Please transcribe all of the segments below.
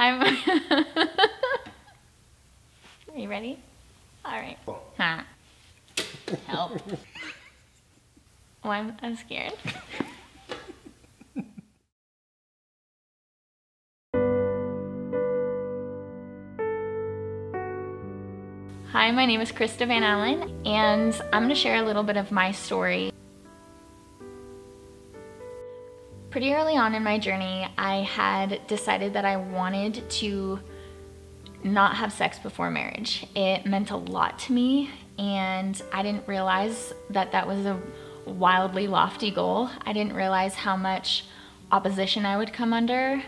Hi. Are you ready? All right. Oh. Huh. Help. Oh, I'm, I'm scared. Hi, my name is Krista Van Allen, and I'm going to share a little bit of my story. Pretty early on in my journey, I had decided that I wanted to not have sex before marriage. It meant a lot to me, and I didn't realize that that was a wildly lofty goal. I didn't realize how much opposition I would come under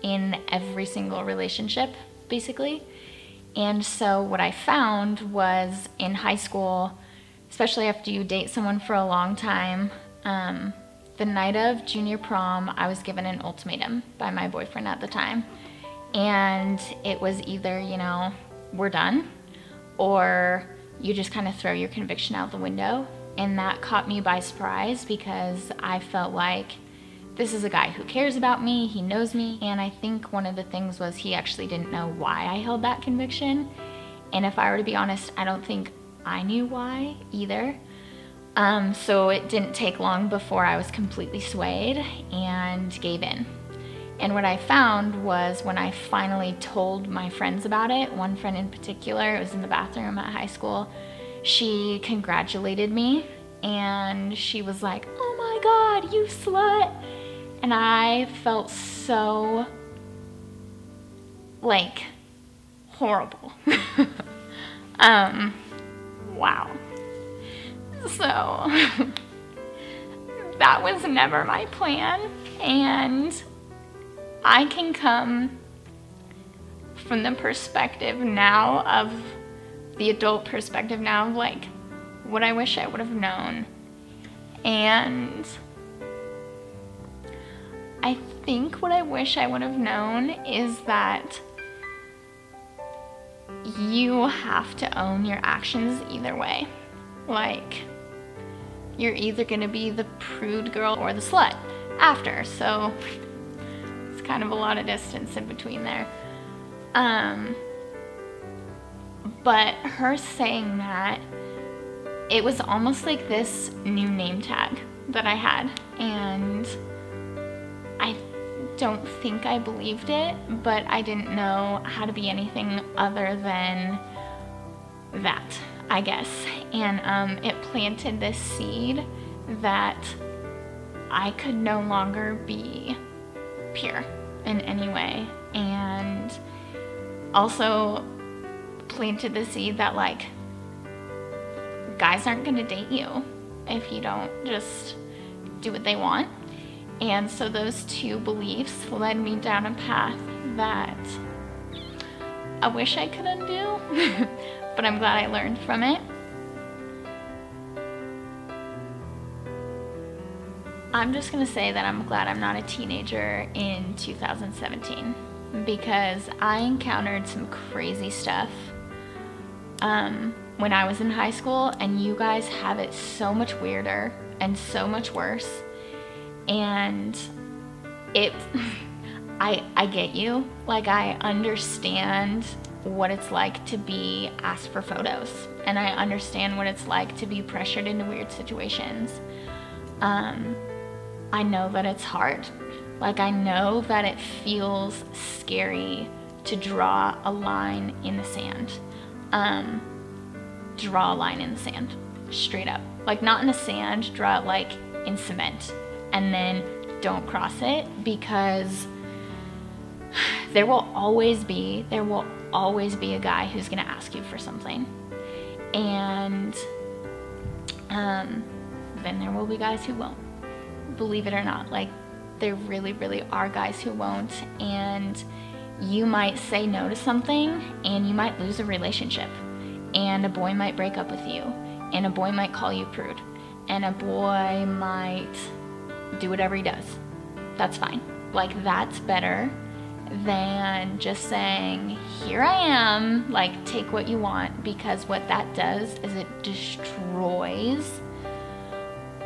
in every single relationship, basically. And so what I found was in high school, especially after you date someone for a long time, um, the night of junior prom, I was given an ultimatum by my boyfriend at the time. And it was either, you know, we're done, or you just kind of throw your conviction out the window. And that caught me by surprise because I felt like this is a guy who cares about me, he knows me, and I think one of the things was he actually didn't know why I held that conviction. And if I were to be honest, I don't think I knew why either. Um, so it didn't take long before I was completely swayed and gave in. And what I found was when I finally told my friends about it, one friend in particular, it was in the bathroom at high school, she congratulated me and she was like, oh my God, you slut and I felt so like horrible. um, wow. So that was never my plan, and I can come from the perspective now of the adult perspective now of like what I wish I would have known. And I think what I wish I would have known is that you have to own your actions either way. Like, you're either gonna be the prude girl or the slut after, so it's kind of a lot of distance in between there. Um, but her saying that, it was almost like this new name tag that I had, and I don't think I believed it, but I didn't know how to be anything other than that, I guess. And um, it planted this seed that I could no longer be pure in any way. And also planted the seed that like guys aren't gonna date you if you don't just do what they want and so those two beliefs led me down a path that I wish I could undo, but I'm glad I learned from it. I'm just gonna say that I'm glad I'm not a teenager in 2017 because I encountered some crazy stuff um, when I was in high school and you guys have it so much weirder and so much worse and it I I get you. Like I understand what it's like to be asked for photos and I understand what it's like to be pressured into weird situations. Um, I know that it's hard. Like I know that it feels scary to draw a line in the sand. Um, draw a line in the sand, straight up. Like not in the sand, draw it like in cement and then don't cross it because there will always be, there will always be a guy who's gonna ask you for something. And um, then there will be guys who won't. Believe it or not, like there really, really are guys who won't. And you might say no to something and you might lose a relationship. And a boy might break up with you. And a boy might call you prude. And a boy might do whatever he does. That's fine. Like, that's better than just saying, here I am, like, take what you want, because what that does is it destroys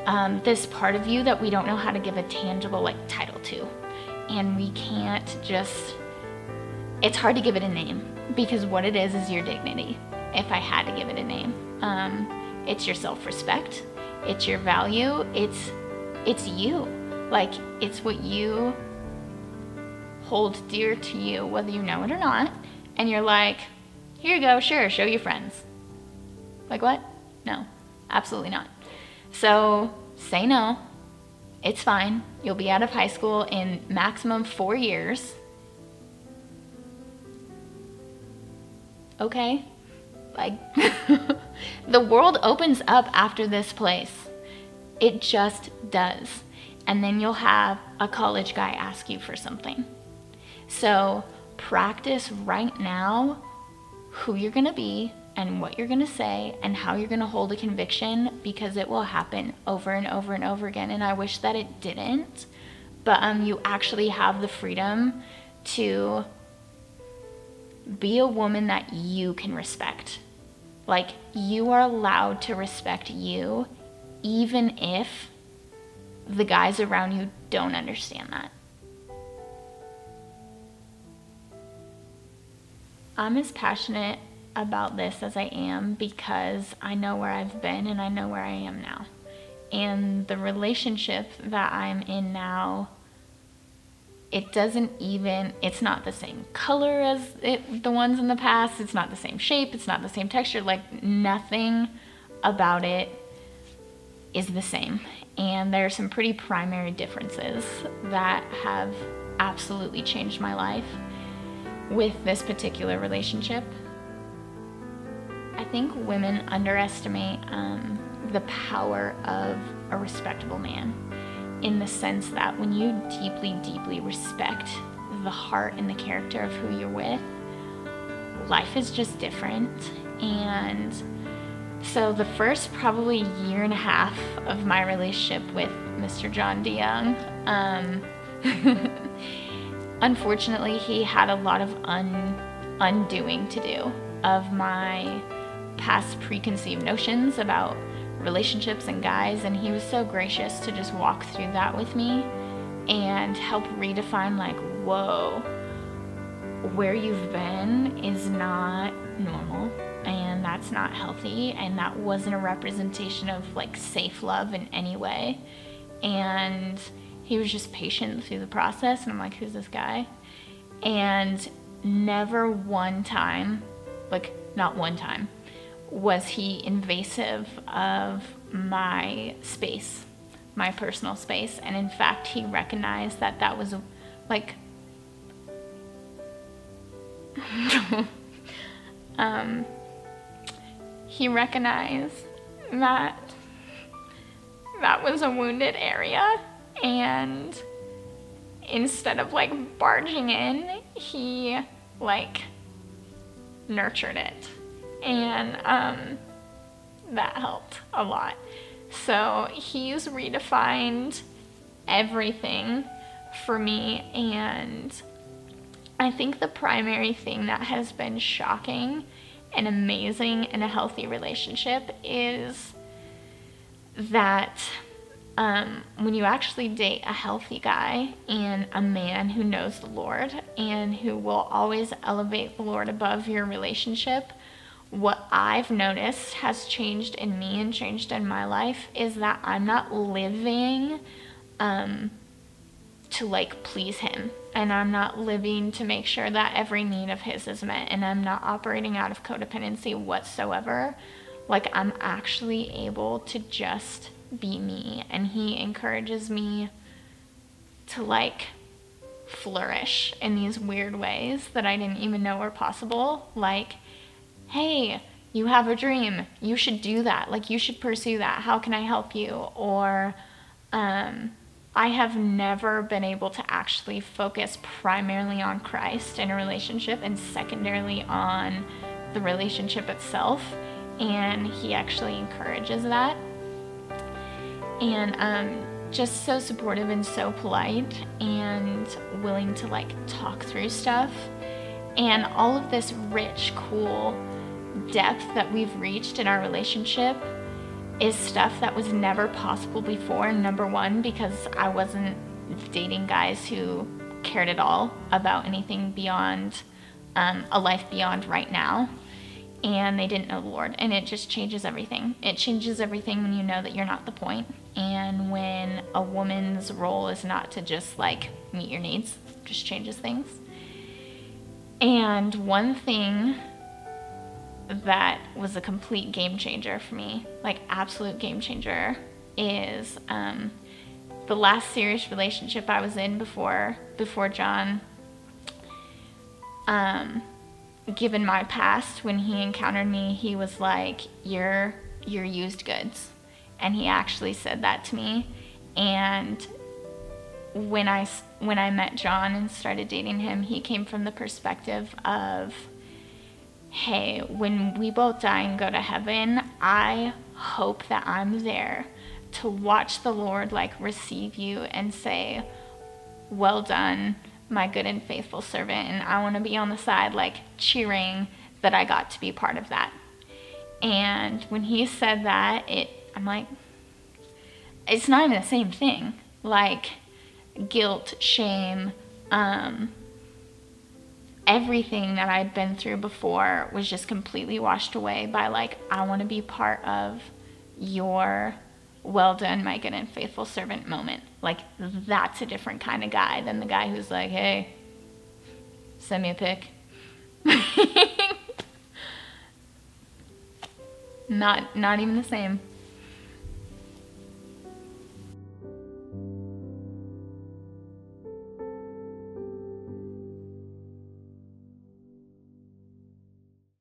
um, this part of you that we don't know how to give a tangible, like, title to. And we can't just it's hard to give it a name because what it is is your dignity. If I had to give it a name, um, it's your self-respect, it's your value, it's it's you. Like it's what you hold dear to you, whether you know it or not. And you're like, here you go, sure, show your friends. Like what? No, absolutely not. So say no. It's fine. You'll be out of high school in maximum four years. Okay? Like, the world opens up after this place. It just does. And then you'll have a college guy ask you for something. So practice right now who you're gonna be and what you're gonna say and how you're gonna hold a conviction because it will happen over and over and over again. And I wish that it didn't, but um, you actually have the freedom to be a woman that you can respect. Like, you are allowed to respect you even if the guys around you don't understand that. I'm as passionate about this as I am because I know where I've been and I know where I am now. And the relationship that I'm in now, it doesn't even, it's not the same color as it, the ones in the past. It's not the same shape. It's not the same texture. Like nothing about it is the same. And there are some pretty primary differences that have absolutely changed my life with this particular relationship. I think women underestimate um, the power of a respectable man in the sense that when you deeply, deeply respect the heart and the character of who you're with, life is just different. And so the first probably year and a half of my relationship with Mr. John DeYoung, um, unfortunately, he had a lot of un- undoing to do of my past preconceived notions about relationships and guys, and he was so gracious to just walk through that with me and help redefine, like, whoa, where you've been is not normal and that's not healthy and that wasn't a representation of like safe love in any way. And he was just patient through the process and i'm like who's this guy? And never one time like not one time was he invasive of my space my personal space? And in fact he recognized that that was like um, he recognized that that was a wounded area and instead of like barging in he like nurtured it and um, that helped a lot. So he's redefined everything for me and I think the primary thing that has been shocking and amazing in a healthy relationship is that um, when you actually date a healthy guy and a man who knows the Lord and who will always elevate the Lord above your relationship, what I've noticed has changed in me and changed in my life is that I'm not living um, to like please him and I'm not living to make sure that every need of his is met and I'm not operating out of codependency whatsoever. Like I'm actually able to just be me and he encourages me to like flourish in these weird ways that I didn't even know were possible. Like, hey, you have a dream. You should do that. Like, you should pursue that. How can I help you? Or, um, I have never been able to actually focus primarily on Christ in a relationship and secondarily on the relationship itself. And he actually encourages that. And um, just so supportive and so polite and willing to like talk through stuff. And all of this rich, cool depth that we've reached in our relationship is stuff that was never possible before. Number one, because I wasn't dating guys who cared at all about anything beyond um, a life beyond right now and they didn't know the Lord. And it just changes everything. It changes everything when you know that you're not the point. point, and when a woman's role is not to just like meet your needs, just changes things. And one thing that was a complete game changer for me, like absolute game changer, is um, the last serious relationship I was in before before John. Um, given my past, when he encountered me, he was like, "You're you're used goods," and he actually said that to me. And when I when I met John and started dating him, he came from the perspective of, "Hey, when we both die and go to heaven, I hope that I'm there to watch the Lord like receive you and say, "Well done." my good and faithful servant. And I want to be on the side, like cheering that I got to be part of that. And when he said that, it, I'm like, it's not even the same thing. Like guilt, shame, um, everything that I'd been through before was just completely washed away by like, I want to be part of your well done, my good and faithful servant moment. Like, that's a different kind of guy than the guy who's like, hey, send me a pic. not, not even the same.